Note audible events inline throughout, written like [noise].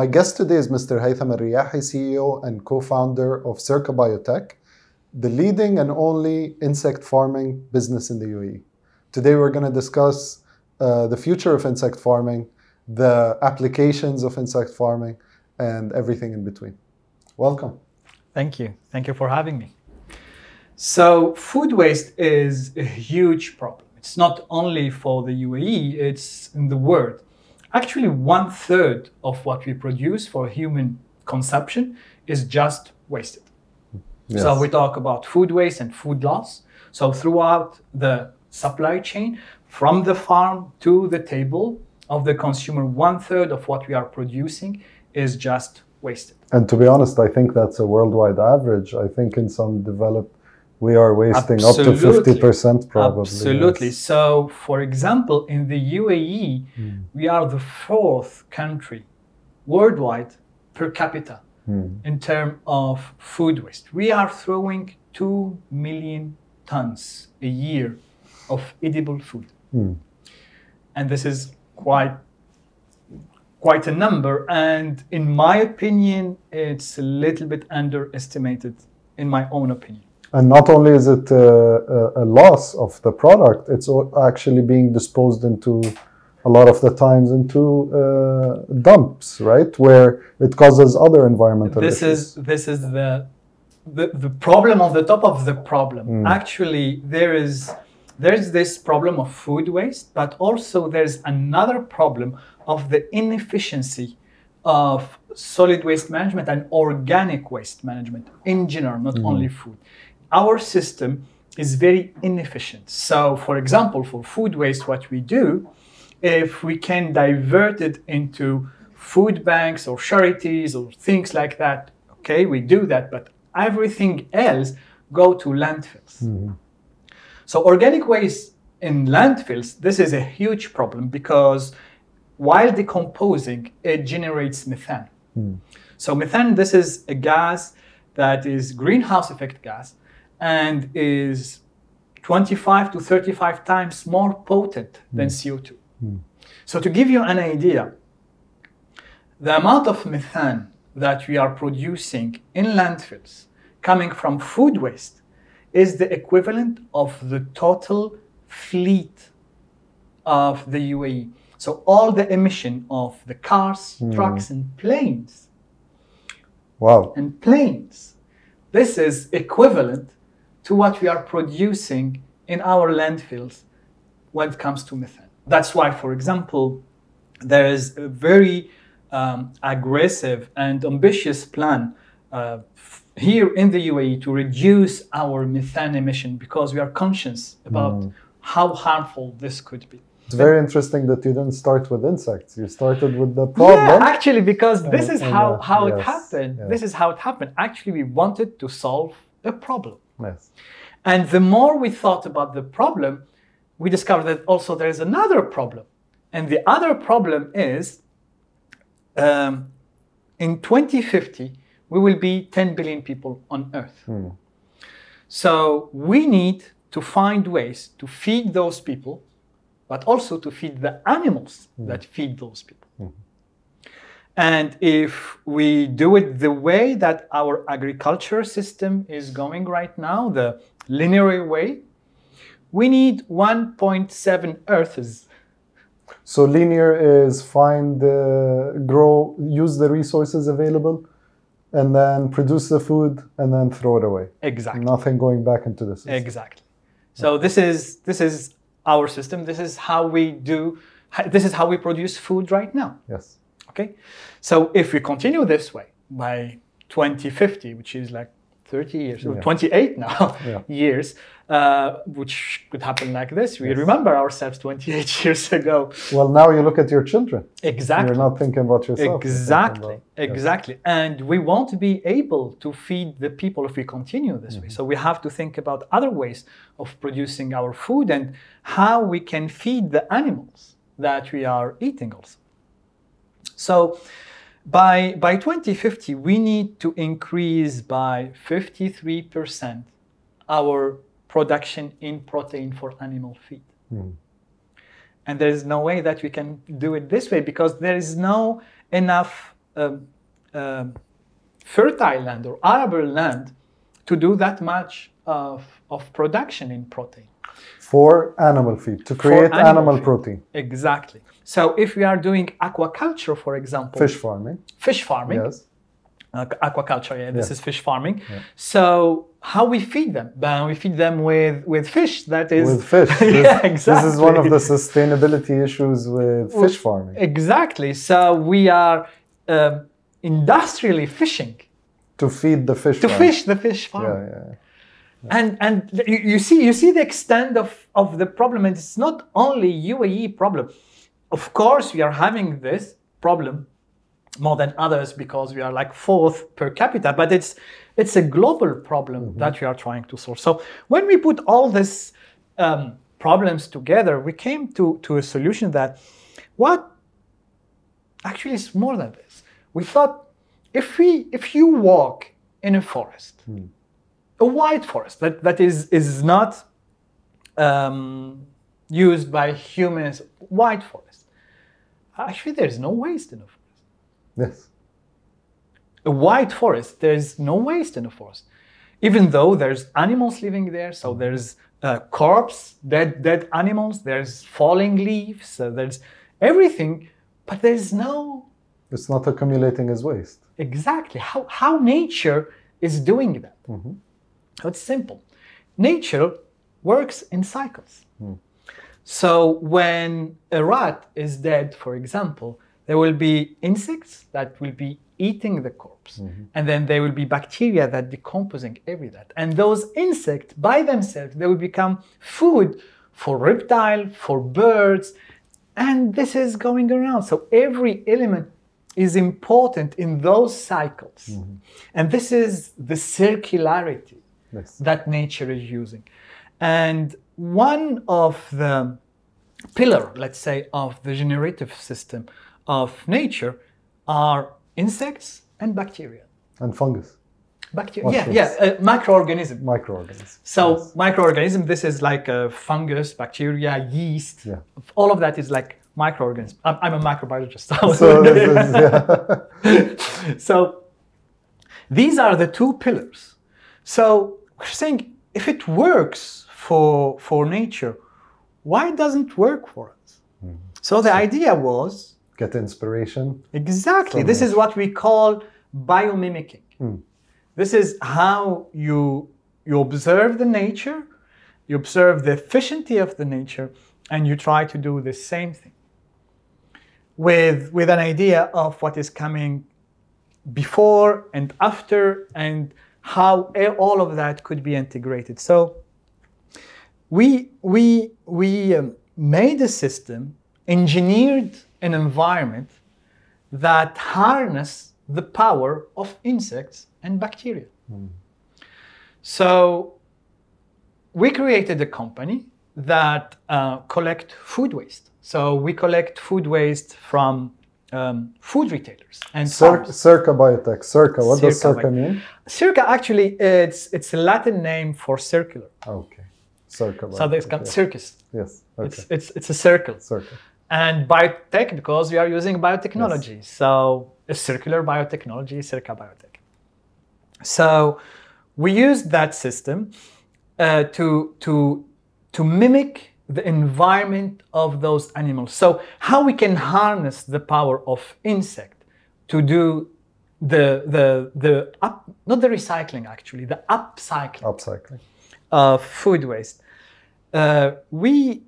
My guest today is Mr. Haythem Al-Riahi, CEO and co-founder of Circa Biotech, the leading and only insect farming business in the UAE. Today we're going to discuss uh, the future of insect farming, the applications of insect farming, and everything in between. Welcome. Thank you. Thank you for having me. So, food waste is a huge problem. It's not only for the UAE, it's in the world. Actually, one third of what we produce for human consumption is just wasted. Yes. So, we talk about food waste and food loss. So, throughout the supply chain, from the farm to the table of the consumer, one third of what we are producing is just wasted. And to be honest, I think that's a worldwide average. I think in some developed we are wasting Absolutely. up to 50% probably. Absolutely. Yes. So, for example, in the UAE, mm. we are the fourth country worldwide per capita mm. in terms of food waste. We are throwing 2 million tons a year of edible food. Mm. And this is quite quite a number and in my opinion it's a little bit underestimated in my own opinion and not only is it a, a, loss of the product, it's actually being disposed into a lot of the times into uh, dumps, right, where it causes other environmental this issues. is this is the, the the problem on the top of the problem. Mm. Actually, there is there's this problem of food waste, but also there's another problem of the inefficiency of solid waste management and organic waste management in general, not mm. only food our system is very inefficient. So, for example, for food waste, what we do, if we can divert it into food banks or charities or things like that, okay, we do that, but everything else go to landfills. Mm-hmm. So, organic waste in landfills, this is a huge problem because while decomposing, it generates methane. Mm. So, methane, this is a gas that is greenhouse effect gas and is 25 to 35 times more potent than mm. CO2. Mm. So, to give you an idea, the amount of methane that we are producing in landfills coming from food waste is the equivalent of the total fleet of the UAE. So, all the emission of the cars, mm. trucks, and planes. Wow. And planes. This is equivalent to what we are producing in our landfills when it comes to methane. That's why, for example, there is a very um, aggressive and ambitious plan uh, here in the UAE to reduce our methane emission because we are conscious about mm. how harmful this could be. It's very interesting that you didn't start with insects. You started with the problem. Yeah, actually, because this is how, how yes, it happened. Yes. This is how it happened. Actually, we wanted to solve a problem. Yes. And the more we thought about the problem, we discovered that also there is another problem. And the other problem is um, in 2050, we will be 10 billion people on Earth. Hmm. So we need to find ways to feed those people, but also to feed the animals hmm. that feed those people. And if we do it the way that our agriculture system is going right now, the linear way, we need 1.7 Earths. So linear is find, the, grow, use the resources available, and then produce the food, and then throw it away. Exactly. Nothing going back into the system. Exactly. So this is this is our system. This is how we do. This is how we produce food right now. Yes. Okay. So if we continue this way by 2050, which is like 30 years, yeah. 28 now [laughs] yeah. years, uh, which could happen like this. We yes. remember ourselves 28 [laughs] years ago. Well, now you look at your children. Exactly. You're not thinking about yourself. Exactly. About, exactly. Yes. And we won't be able to feed the people if we continue this mm-hmm. way. So we have to think about other ways of producing our food and how we can feed the animals that we are eating also. So by, by 2050, we need to increase by 53% our production in protein for animal feed. Mm. And there is no way that we can do it this way because there is no enough um, um, fertile land or arable land to do that much of, of production in protein. For animal feed, to create animal animal, protein. Exactly. So if we are doing aquaculture, for example, Fish farming. fish farming, Yes. uh, aquaculture, yeah, this Yeah. is fish farming. So how we feed them? Then we feed them with, with fish that is With fish. [laughs] yeah, This- This is one of the sustainability issues with fish farming. Exactly. So we are um, industrially fishing To feed the fish to farm. fish the fish farm. yeah, yeah. And and you, you see you see the extent of, of the problem, and it's not only UAE problem. Of course, we are having this problem more than others because we are like fourth per capita, but it's it's a global problem that we are trying to solve. So when we put all these um, problems together, we came to, to a solution that what actually is more than this. We thought if we if you walk in a forest, a white forest that, that is is not um, used by humans, white forest. Actually, there's no waste in a forest. Yes. A white forest, there's no waste in a forest, even though there's animals living there. So there's uh, corpse, dead dead animals. There's falling leaves. Uh, there's everything, but there's no It's not accumulating as waste. exactly how, how nature is doing that. So It's simple. Nature works in cycles. Hmm. So when a rat is dead, for example, there will be insects that will be eating the corpse, mm-hmm. and then there will be bacteria that decomposing every that. And those insects by themselves they will become food for reptile, for birds, and this is going around. So every element is important in those cycles. Mm-hmm. And this is the circularity Yes. that nature is using. And one of the pillar, let's say, of the generative system of nature are insects and bacteria. And fungus, Bacteria, yeah, yeah, uh, microorganism. microorganisms. So Yes. microorganism, this is like a fungus, bacteria, yeast. Yeah. All of that is like microorganism. I'm, I'm a microbiologist. So this [laughs] is, yeah. so these are the two pillars. So saying if it works for for nature, why doesn't it work for us? Mm-hmm. So the idea was Get inspiration. exactly this is what we call biomimicking. Hmm. This is how you you observe the nature, you observe the efficiency of the nature, and you try to do the same thing with with an idea of what is coming before and after and how all of that could be integrated. So we we we um, made a system engineered an environment that harness the power of insects and bacteria. So we created a company that uh, collect food waste. So we collect food waste from um, food retailers and Cir- Circa Biotech. Circa. What does Circa Circa mean? Circa actually it's it's a Latin name for circular. Okay. Circa So Biotech. there's kind yeah. circus. Yes. Okay. It's it's it's a circle. Circa. And biotech because we are using biotechnology. So a circular biotechnology, Circa Biotech. So we use that system uh, to to to mimic the environment of those animals. So how we can harness the power of insect to do the the the up not the recycling actually the upcycling Upcycling. of food waste. Uh, we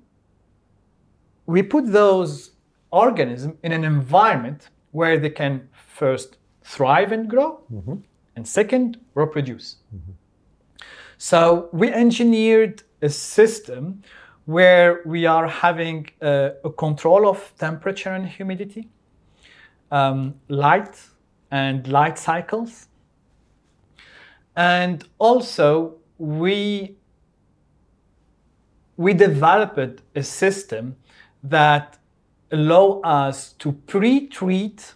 we put those organisms in an environment where they can first thrive and grow, mm-hmm. and second reproduce. Mm-hmm. So we engineered a system where we are having a, a control of temperature and humidity, um, light and light cycles, and also we we developed a system that allow us to pre-treat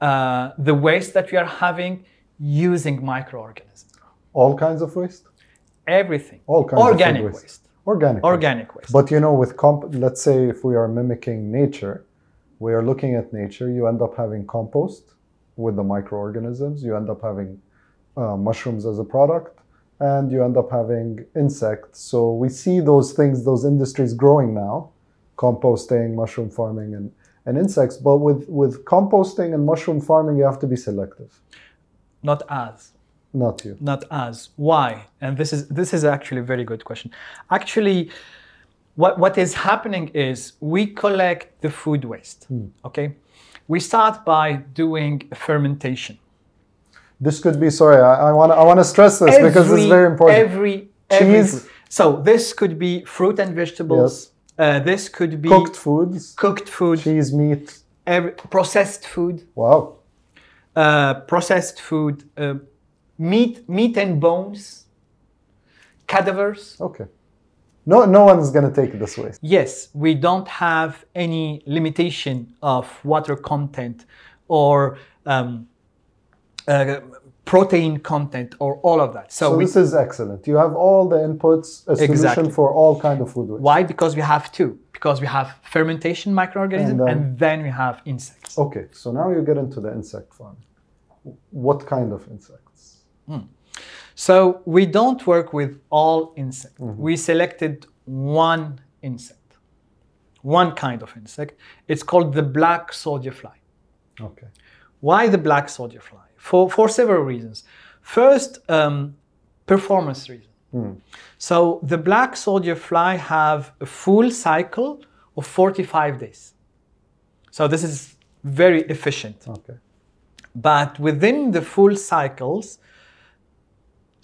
uh, the waste that we are having using microorganisms. All kinds of waste. Everything. All kinds Organic of waste. waste. Organic. waste. Organic waste. But you know, with comp, let's say if we are mimicking nature, we are looking at nature. You end up having compost, with the microorganisms. You end up having uh, mushrooms as a product, and you end up having insects. So we see those things, those industries growing now, composting, mushroom farming, and, and insects. But with, with composting and mushroom farming, you have to be selective. Not as. Not you. Not as. Why? And this is this is actually a very good question. Actually, what, what is happening is we collect the food waste. Okay? We start by doing fermentation. This could be, sorry, I, I want to stress this because it's very important. Every, every Cheese. food. So this could be fruit and vegetables. Uh, this could be Cooked foods, cooked food, cheese, meat. every, processed food, Wow. uh, processed food, uh, meat, meat and bones, cadavers. Okay. No, no one's going to take it this way. Yes, we don't have any limitation of water content or um, uh, protein content or all of that. So, So we, this is excellent. You have all the inputs, a solution Exactly. for all kind of food waste. why? Because we have two. Because we have fermentation microorganisms And and, then- we have insects. Okay, so now you get into the insect farm. What kind of insects? So we don't work with all insects. Mm-hmm. We selected one insect, one kind of insect. It's called the black soldier fly. Okay. Why the black soldier fly? For, for several reasons. First, um, performance reason. Hmm. So the black soldier fly have a full cycle of 45 days. So this is very efficient. Okay. But within the full cycles,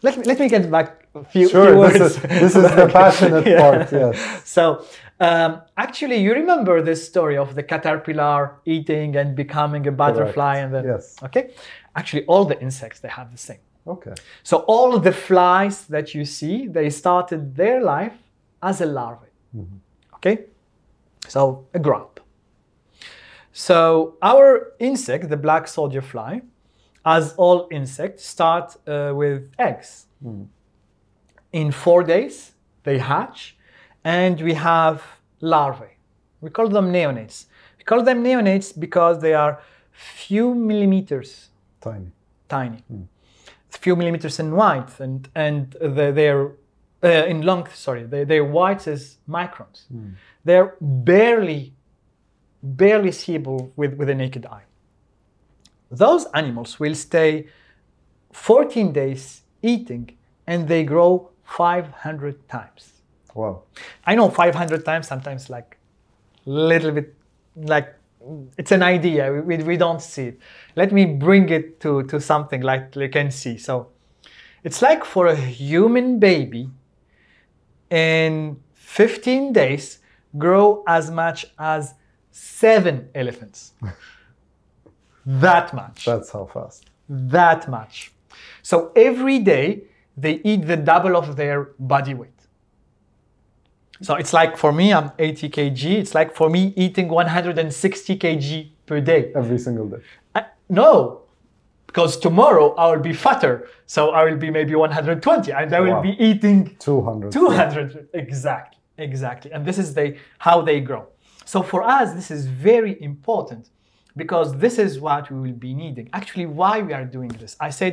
let me, let me get back a few, Sure, few this words. is, this is [laughs] the passionate Yeah. part, yes. So, um, actually, you remember this story of the caterpillar eating and becoming a butterfly, and then Yes. okay. Actually, all the insects they have the same. Okay. So all the flies that you see, they started their life as a larvae. Okay, so a grub. So our insect, the black soldier fly, as all insects, start uh, with eggs. In four days, they hatch, and we have larvae. We call them neonates. We call them neonates because they are few millimeters Tiny. tiny, a few millimeters in width, and and they're uh, in length. Sorry, they, their whites is microns. They're barely, barely seeable with with a naked eye. Those animals will stay 14 days eating, and they grow 500 times. Wow. I know 500 times sometimes like little bit like it's an idea we, we, we don't see it let me bring it to, to something like you can see so it's like for a human baby in 15 days grow as much as seven elephants [laughs] that much. That's how fast. that much. So every day they eat the double of their body weight. So it's like for me i'm 80 kg. It's like for me eating 160 kg per day. Every single day. I- no because tomorrow i will be fatter. So i will be maybe 120 and i will Wow. be eating 200. 200 exactly. Exactly. And this is the how they grow. So for us this is very important because this is what we will be needing. Actually why we are doing this? I said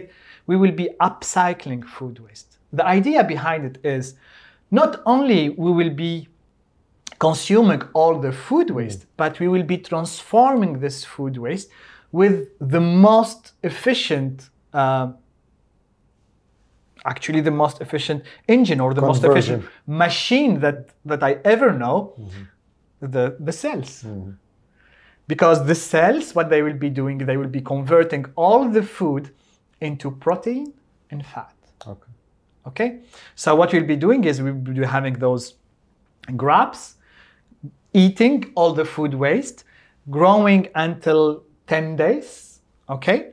we will be upcycling food waste. The idea behind it is not only we will be consuming all the food waste mm. but we will be transforming this food waste with the most efficient uh, actually the most efficient engine or the most efficient machine that that I ever know, mm-hmm. the the cells. Mm-hmm. Because the cells, what they will be doing, they will be converting all the food into protein and fat. Okay. Okay, so what we'll be doing is we'll be having those grubs eating all the food waste, growing until 10 days. Okay,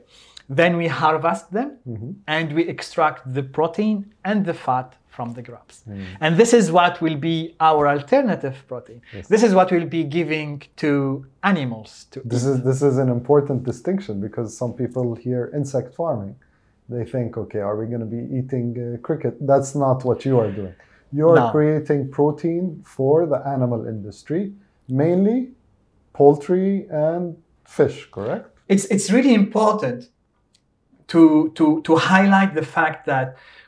then we harvest them mm-hmm. and we extract the protein and the fat from the grubs. And this is what will be our alternative protein. This is what we'll be giving to animals to This is this is an important distinction because some people hear insect farming, they think, okay, are we going to be eating uh, cricket? That's not what you are doing. You're No. creating protein for the animal industry, mainly poultry and fish, correct? it's it's really important to to to highlight the fact that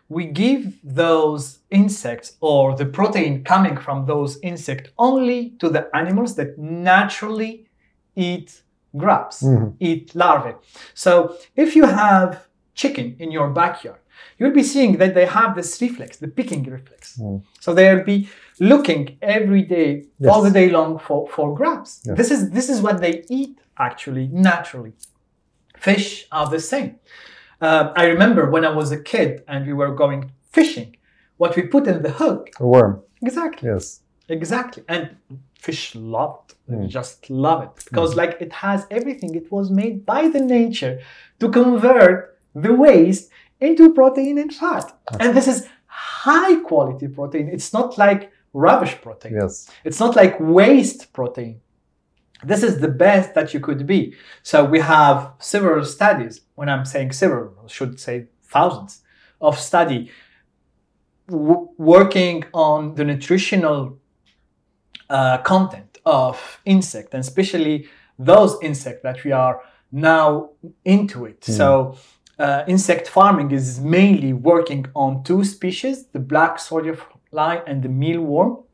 we give those insects or the protein coming from those insects only to the animals that naturally eat grubs, mm-hmm. eat larvae. So if you have chicken in your backyard, you'll be seeing that they have this reflex, the picking reflex. Mm. So they'll be looking every day, all the day long for, for grubs. Yes. This is this is what they eat actually naturally. Fish are the same. Uh, I remember when I was a kid and we were going fishing, what we put in the hook. A worm. Exactly. Yes. Exactly. And fish love it. They just love it because like it has everything. It was made by the nature to convert the waste into protein and fat. And this is high quality protein. It's not like rubbish protein. Yes. It's not like waste protein. This is the best that you could be. So we have several studies. When I'm saying several, I should say thousands of study w- working on the nutritional uh, content of insect, and especially those insects that we are now into it. So uh, insect farming is mainly working on two species, the black soldier fly and the mealworm.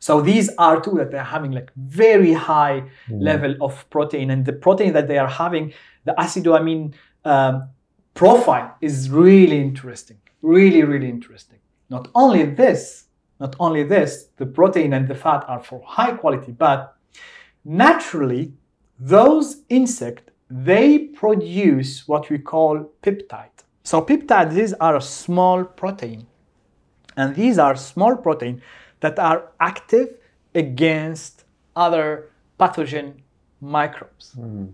So these are two that they're having like very high level of protein, and the protein that they are having, the acidoamine um, profile is really interesting, really really interesting. Not only this, not only this, the protein and the fat are for high quality, but naturally, those insects they produce what we call peptide. So peptides these are a small protein and these are small protein that are active against other pathogen microbes. Mm-hmm.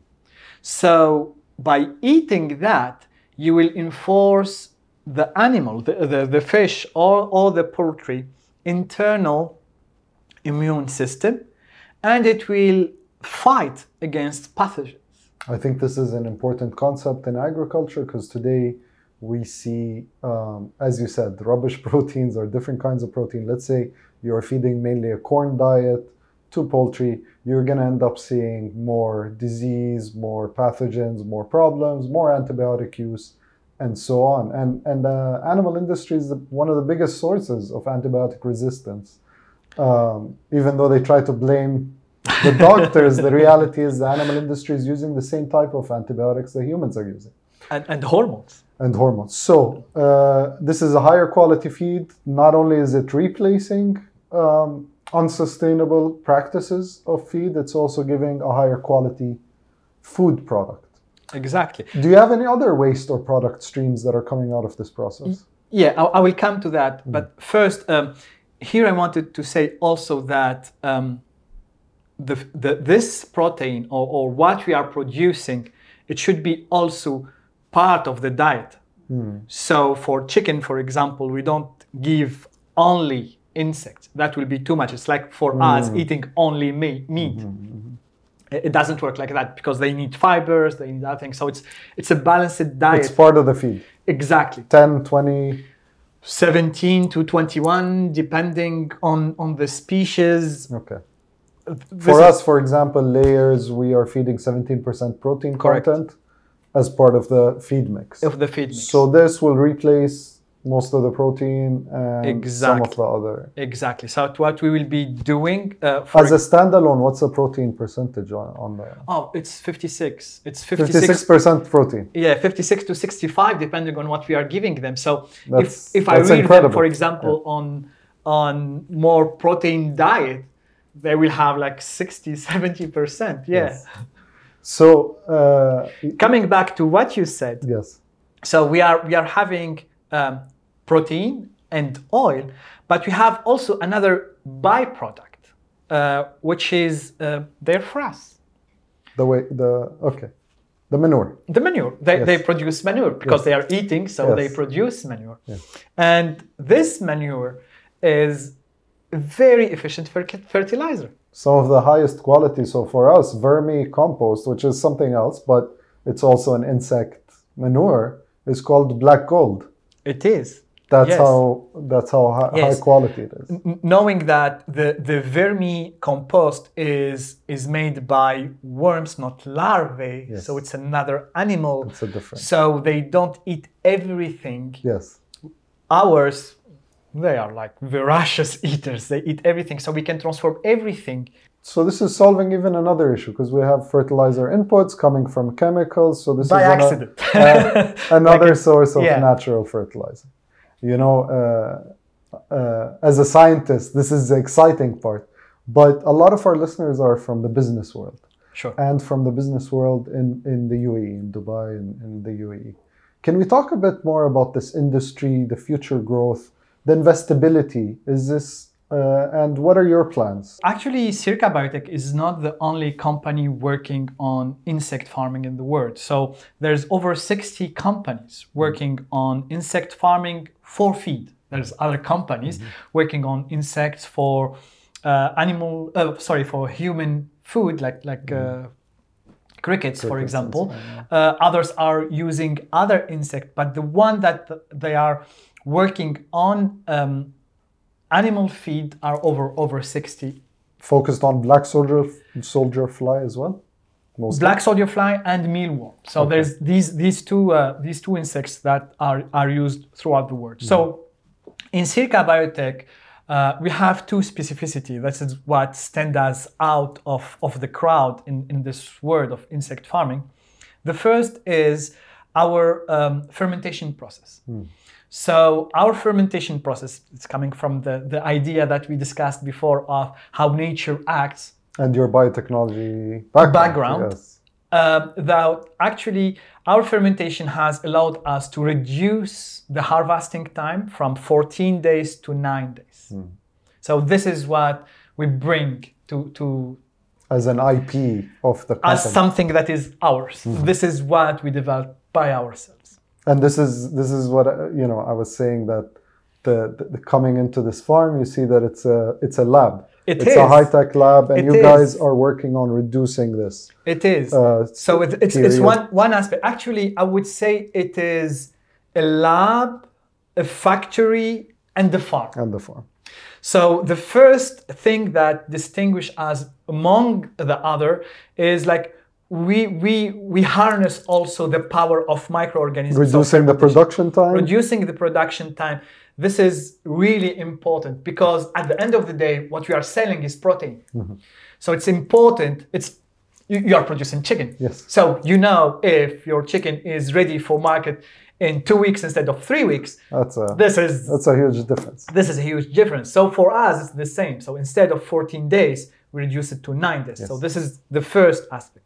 So by eating that, you will enforce the animal, the, the, the fish or, or the poultry internal immune system and it will fight against pathogens. I think this is an important concept in agriculture because today we see, um, as you said, rubbish [laughs] proteins or different kinds of protein. Let's say you're feeding mainly a corn diet to poultry, you're going to end up seeing more disease, more pathogens, more problems, more antibiotic use, and so on. And and the animal industry is the, one of the biggest sources of antibiotic resistance. Um, even though they try to blame the [laughs] doctors, the reality is the animal industry is using the same type of antibiotics that humans are using And, and hormones. And hormones. So uh, this is a higher quality feed. Not only is it replacing um, unsustainable practices of feed, it's also giving a higher quality food product. Exactly. Do you have any other waste or product streams that are coming out of this process? Yeah, I, I will come to that. But first, um, here I wanted to say also that um, the, the, this protein or, or what we are producing, it should be also part of the diet. Hmm. So for chicken, for example, we don't give only insects. That will be too much. It's like for hmm. us eating only me- meat. Hmm, it it doesn't work like that because they need fibers, they need other things. So it's it's a balanced diet. It's part of the feed. exactly. 10, 20. 17 to 21 depending on on the species Okay. This For us, for example, layers, we are feeding 17% protein Correct. content as part of the feed mix. of the feed mix. So this will replace most of the protein and some of Exactly. the other. exactly so what we will be doing uh, for As a standalone, what's the protein percentage on, on the oh it's 56 it's 56 56% protein? yeah 56 to 65 depending on what we are giving them so That's- if if i read them for example on on more protein diet they will have like 60 70 percent yeah Yes. So uh, coming back to what you said yes, So we are we are having um, protein and oil, but we have also another byproduct, uh, which is uh, their frass, the way the okay, the manure. the manure. They, Yes. they produce manure because Yes. they are eating, so Yes. they produce manure. And this manure is very efficient fertilizer. Some of the highest quality. So for us, vermicompost, which is something else, but it's also an insect manure, is called black gold. It is. That's Yes. how that's how high, Yes. high quality it is. N- knowing that the the vermi compost is is made by worms, not larvae, Yes. so it's another animal. It's a difference. So they don't eat everything. Yes. Ours, they are like voracious [laughs] eaters. They eat everything, so we can transform everything. So this is solving even another issue because we have fertilizer inputs coming from chemicals. So this By is accident. [laughs] uh, [laughs] another Like source of yeah. natural fertilizer. You know, uh, uh, as a scientist, this is the exciting part. But a lot of our listeners are from the business world Sure. and from the business world in, in the UAE, in Dubai, in, in the UAE. Can we talk a bit more about this industry, the future growth, the investability? Is this, uh, and what are your plans? Actually, Circa Biotech is not the only company working on insect farming in the world. So there's over 60 companies working on insect farming for feed. There's other companies working on insects for uh, animal, uh, sorry, for human food, like like uh, crickets, for Crickets and example. Uh, others are using other insect, but the one that they are working on um, animal feed are over over 60 Focused on black soldier soldier fly as well? Mostly? black soldier fly and mealworm. So Okay. there's these these two uh, these two insects that are are used throughout the world. So in Circa Biotech, uh, we have two specificity. This is what stands us out of, of the crowd in, in this world of insect farming. The first is our um, fermentation process. So our fermentation process is coming from the, the idea that we discussed before of how nature acts And your biotechnology background. Background. Yes. um, that actually our fermentation has allowed us to reduce the harvesting time from 14 days to 9 days. So this is what we bring to, to As an IP of the company. as something that is ours. This is what we developed by ourselves. And this is this is what uh, you know. I was saying that the, the, the coming into this farm, you see that it's a it's a lab. It it's a high tech lab, and It you is. guys are working on reducing this. It is. Uh, so it, it's, it's one, one aspect. Actually, I would say it is a lab, a factory, and the farm. and the farm. So the first thing that distinguish us among the other is like we we we harness also the power of microorganisms. Reducing the production time. Reducing the production time. This is really important because at the end of the day, what we are selling is protein. Mm-hmm. So it's important. It's you, you are producing chicken. Yes. So you know if your chicken is ready for market in two weeks instead of three weeks. That's a This is that's a huge difference. this is a huge difference. So for us, it's the same. So instead of 14 days, we reduce it to nine days. So this is the first aspect.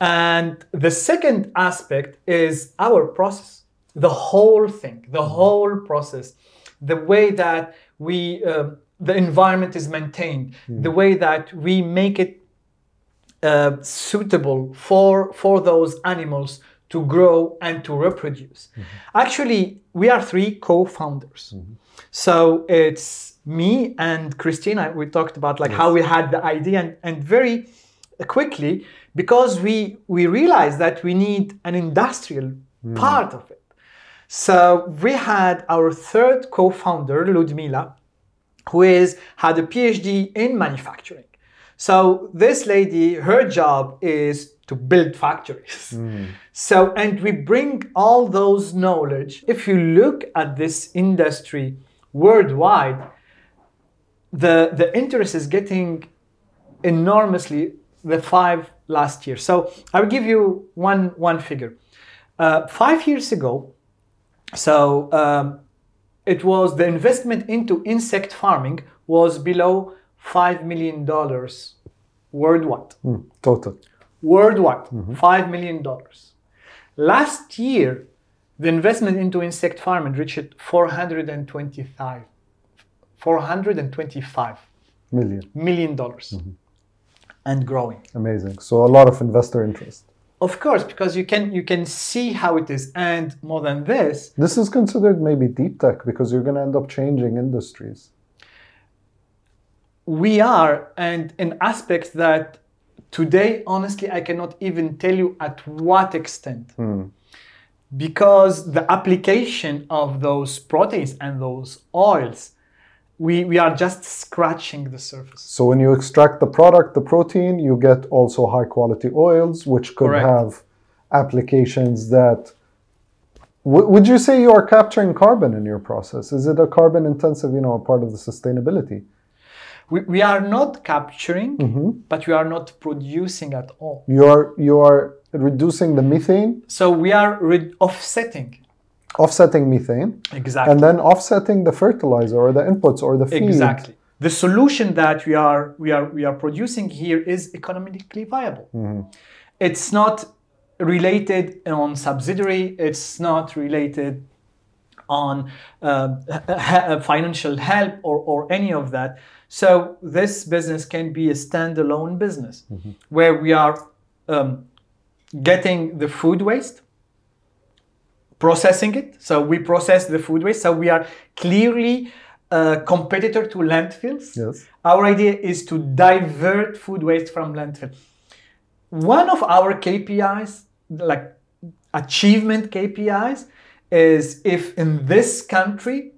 And the second aspect is our process, the whole thing, the whole process, the way that we, um, the environment is maintained, the way that we make it uh, suitable for for those animals to grow and to reproduce. Actually, we are three co-founders. So it's me and Christina. We talked about like how we had the idea, and, and very quickly because we we realized that we need an industrial hmm. part of it. So we had our third co-founder, Ludmila, who is had a PhD in manufacturing. So this lady, her job is to build factories. Hmm. So and we bring all those knowledge. If you look at this industry worldwide, the the interest is getting enormously the five last year. So I will give you one one figure. Uh, five years ago, so um, it was the investment into insect farming was below five million dollars worldwide. Hmm, total. Worldwide, five million dollars. Last year, the investment into insect farming reached 425, 425 Million. million dollars, and growing. Amazing. So a lot of investor interest. Of course, because you can you can see how it is, and more than this, This is considered maybe deep tech because you're going to end up changing industries. we are and in aspects that today honestly i cannot even tell you at what extent hmm. because the application of those proteins and those oils, we, we are just scratching the surface. So when you extract the product, the protein, you get also high quality oils, which could Correct. have applications that. Would you say you are capturing carbon in your process? Is it a carbon intensive, you know, a part of the sustainability? We, we are not capturing, Mm-hmm. but we are not producing at all. You are you are reducing the methane, So we are re- offsetting. Offsetting methane, Exactly. and then offsetting the fertilizer or the inputs or the feed. Exactly. The solution that we are we are we are producing here is economically viable. It's not related on subsidiary. It's not related on uh, financial help or, or any of that. So this business can be a standalone business where we are um, getting the food waste, processing it. So we process the food waste. So we are clearly a competitor to landfills. Yes. Our idea is to divert food waste from landfill. One of our KPIs, like achievement KPIs, is if in this country,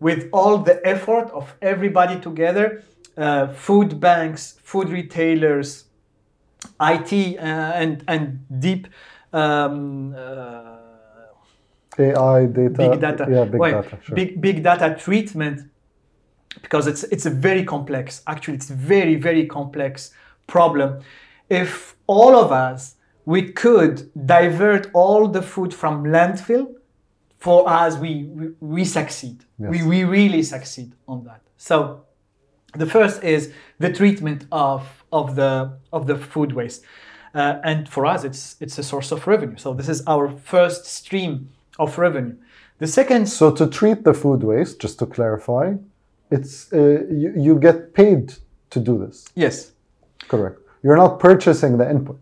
with all the effort of everybody together, uh, food banks, food retailers, IT, uh, and and deep um, uh, AI data. big data. Yeah, big Wait, data. Sure. Big big data treatment because it's it's a very complex. Actually, it's a very very complex problem. If all of us we could divert all the food from landfill, for us we we, we succeed. We we really succeed on that. So the first is the treatment of of the of the food waste, uh, and for us it's it's a source of revenue. So this is our first stream of revenue. The second, So to treat the food waste, just to clarify, it's uh, you, you get paid to do this. yes, Correct. You're not purchasing the input.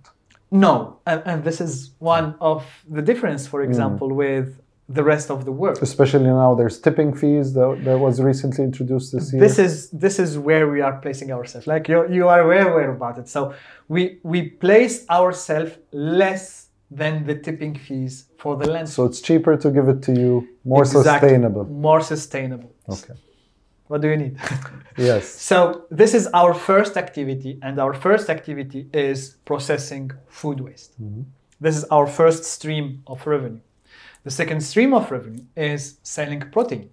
no, and, and this is one of the difference, for example, with the rest of the world. Especially now, there's tipping fees that, that was recently introduced this year. This is this is where we are placing ourselves. Like you, you are aware, aware about it. So we we place ourselves less than the tipping fees for the land. so it's cheaper to give it to you, more Exactly. sustainable. More sustainable. Okay. What do you need? [laughs] Yes. so this is our first activity, and our first activity is processing food waste. This is our first stream of revenue. The second stream of revenue is selling protein.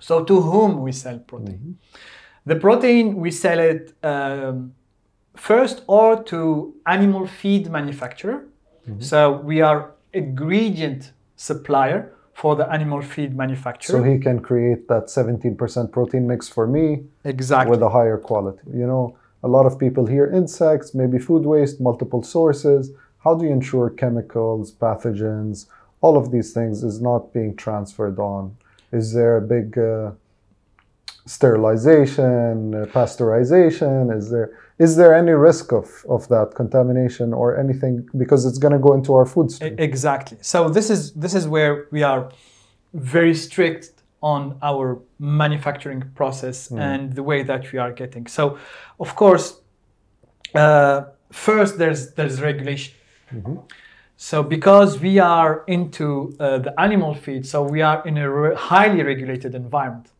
So to whom we sell protein? The protein we sell it um, first or to animal feed manufacturer. So we are ingredient supplier for the animal feed manufacturer. So he can create that 17% protein mix for me exactly. with a higher quality. You know, a lot of people hear insects, maybe food waste, multiple sources. How do you ensure chemicals, pathogens, all of these things is not being transferred on? Is there a big uh, sterilization, uh, pasteurization? Is there is there any risk of, of that contamination or anything because it's going to go into our food stream? Exactly. So this is this is where we are very strict on our manufacturing process and the way that we are getting. So, of course, uh, first there's there's regulation. So because we are into uh, the animal feed, so we are in a re- highly regulated environment.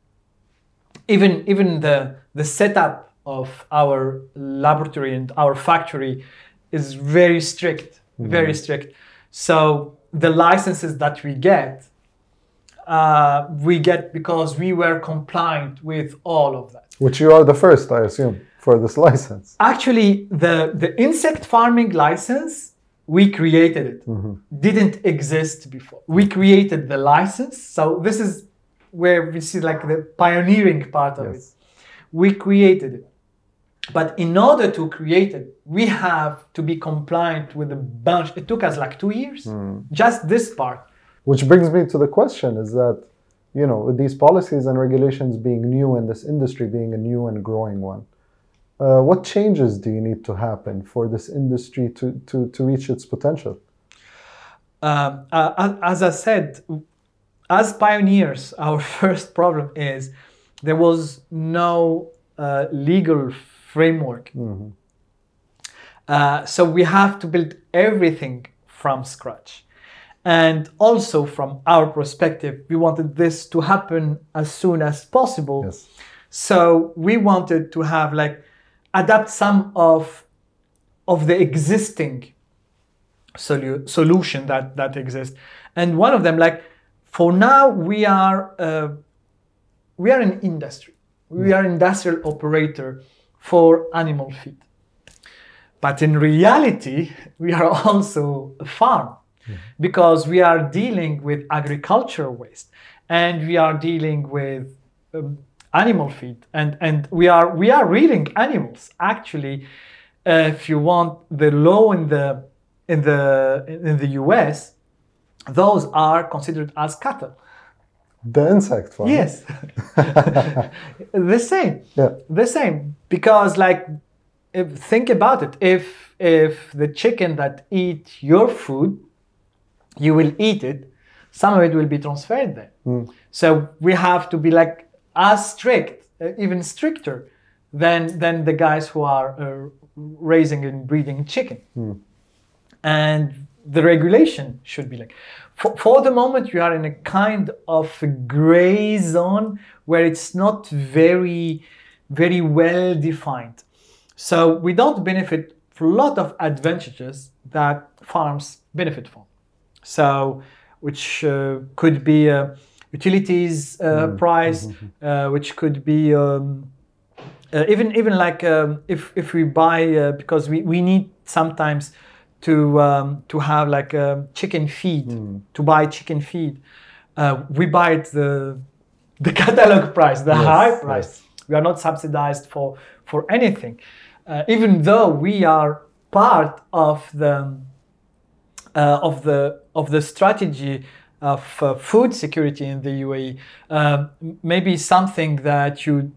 Even even the the setup of our laboratory and our factory is very strict, very strict. So the licenses that we get, uh, we get because we were compliant with all of that. Which you are the first, I assume, for this license. Actually, the, the insect farming license, we created it. Didn't exist before. We created the license. So this is where we see like the pioneering part of Yes. it. We created it. But in order to create it, we have to be compliant with a bunch. It took us like two years. Just this part. Which brings me to the question is that, you know, with these policies and regulations being new and this industry being a new and growing one, uh, what changes do you need to happen for this industry to, to, to reach its potential? Um, uh, as- as I said, as pioneers, [laughs] our first problem is there was no uh, legal framework. Uh, so we have to build everything from scratch. And also, from our perspective, we wanted this to happen as soon as possible. Yes. So we wanted to have like adapt some of of the existing solu- solution that that exists, and one of them like for now we are uh, we are an industry, we are industrial operator for animal feed, but in reality we are [laughs] also a farm because we are dealing with agricultural waste and we are dealing with um, animal feed. And and we are we are rearing animals. Actually uh, if you want the law in the in the in the US those are considered as cattle The insect farm. yes. [laughs] The same. Yeah. the same. Because like if, think about it. If if the chicken that eat your food you will eat it some of it will be transferred there. So we have to be like as strict uh, even stricter than than the guys who are uh, raising and breeding chicken. And the regulation should be like for, for the moment you are in a kind of a gray zone where it's not very very well defined. So we don't benefit from a lot of advantages that farms benefit from. So which uh, could be uh, utilities uh, price uh, which could be um, uh, even even like um, if if we buy uh, because we, we need sometimes to um, to have like chicken feed to buy chicken feed uh, we buy it the the [laughs] catalog price the Yes, high price yes. we are not subsidized for for anything uh, even though we are part of the uh, of the of the strategy of uh, food security in the UAE. Um, maybe something that you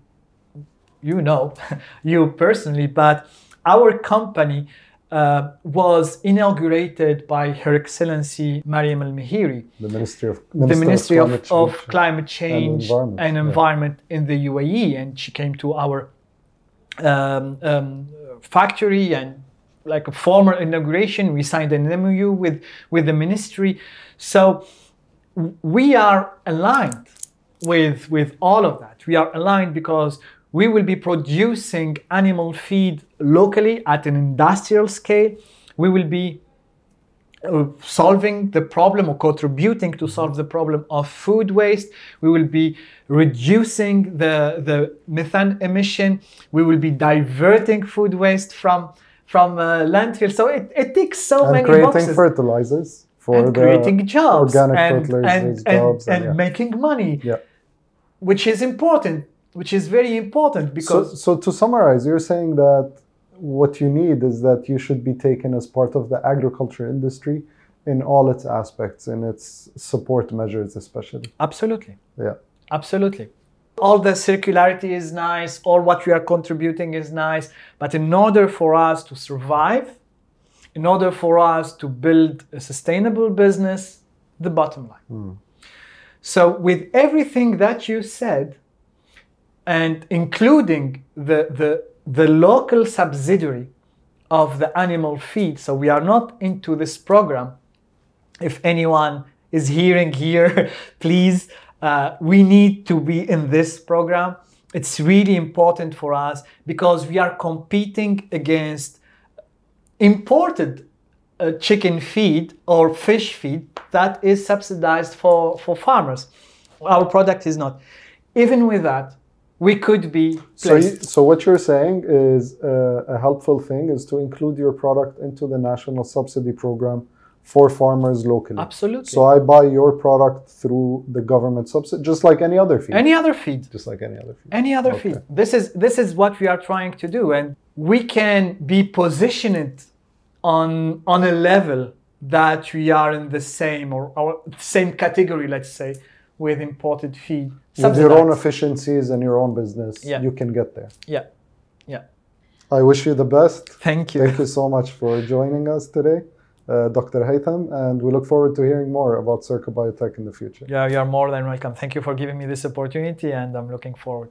you know [laughs] you personally, but our company uh, was inaugurated by Her Excellency Mariam Al Mheiri, The Ministry of the Ministry of, Climate of Change. Climate Change Environment, and yeah. Environment in the UAE, and she came to our um, um, factory and like a formal inauguration. We signed an MOU with with the ministry, so we are aligned with with all of that. We are aligned because we will be producing animal feed locally at an industrial scale. We will be uh, solving the problem or contributing to solve the problem of food waste. We will be reducing the, the methane emission. We will be diverting food waste from from uh, landfill. So it, it ticks so and many creating boxes. fertilizers for and the creating jobs organic and, fertilizers and, and, jobs and yeah. making money, yeah. which is important, which is very important because so to summarize, you're saying that what you need is that you should be taken as part of the agriculture industry in all its aspects, in its support measures, especially. absolutely. Yeah. Absolutely. All the circularity is nice, all what we are contributing is nice, but in order for us to survive, in order for us to build a sustainable business, the bottom line. Hmm. So, with everything that you said, and including the, the, the local subsidiary of the animal feed, so we are not into this program if anyone is hearing here, [laughs] please, uh, we need to be in this program. It's really important for us because we are competing against imported uh, chicken feed or fish feed that is subsidized for, for farmers. Our product is not. Even with that, we could be So, placed. so what you're saying is uh, a helpful thing is to include your product into the national subsidy program for farmers locally. Absolutely. So I buy your product through the government subsidy, just like any other feed. Any other feed. just like any other feed. any other Okay. field. This is this is what we are trying to do, and we can be positioned on on a level that we are in the same or, or same category, let's say, with imported feed. With your own efficiencies and your own business, Yeah. you can get there. yeah, yeah. I wish you the best. Thank you. Thank you so much for joining us today, uh, Dr. Haythem, and we look forward to hearing more about Circa Biotech in the future. Yeah, you are more than welcome. Thank you for giving me this opportunity, and I'm looking forward.